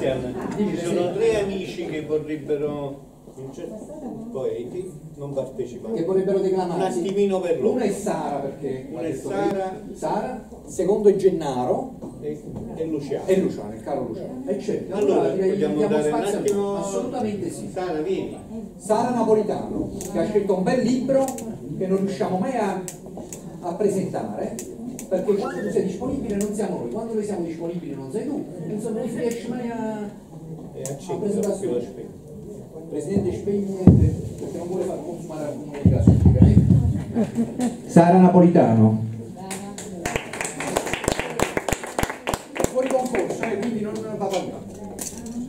Cristian, ci sono tre amici che vorrebbero poeti non partecipare. Che vorrebbero declamare. Un attimino per loro. Una è Sara perché... Una è Sara. Sara. Secondo è Gennaro. E, e Luciano. E Luciano, il caro Luciano. E certo. Allora, allora vogliamo diamo dare un attimo... Assolutamente sì. Sara, vieni. Sara Napolitano, che ha scritto un bel libro che non riusciamo mai a, a presentare, perché quando tu sei disponibile non siamo noi, quando noi siamo disponibili non sei tu, insomma non si riesce mai a, E a la. Il Presidente spegne perché non vuole far consumare alcuno di gas eh? Sara Napolitano. Fuori concorso, eh, quindi non va parlando.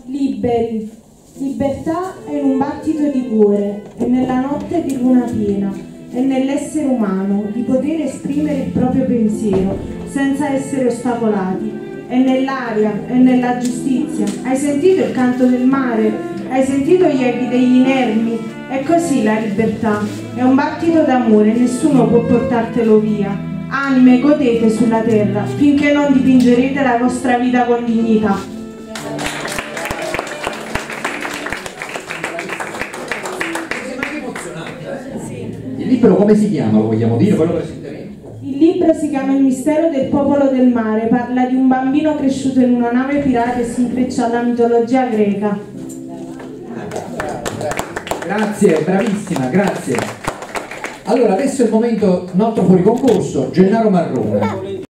Liberi. Libertà è in un battito di cuore, è nella notte di luna piena, è nell'essere umano di poter esprimere il proprio pensiero senza essere ostacolati, è nell'aria, è nella giustizia. Hai sentito il canto del mare? Hai sentito gli echi degli inermi? È così la libertà, è un battito d'amore, nessuno può portartelo via. Anime, godete sulla terra finché non dipingerete la vostra vita con dignità. Libro come si chiama? Lo vogliamo dire? Poi lo presenteremo. Il libro si chiama Il mistero del popolo del mare, parla di un bambino cresciuto in una nave pirata e si intreccia alla mitologia greca. Grazie, bravissima, grazie. Allora, adesso è il momento nostro fuori concorso, Gennaro Marrone.